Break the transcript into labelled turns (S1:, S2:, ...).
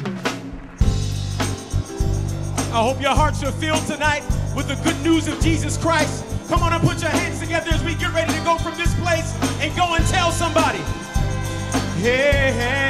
S1: I hope your hearts are filled tonight with the good news of Jesus Christ. Come on and put your hands together as we get ready to go from this place and go and tell somebody. Hey, hey,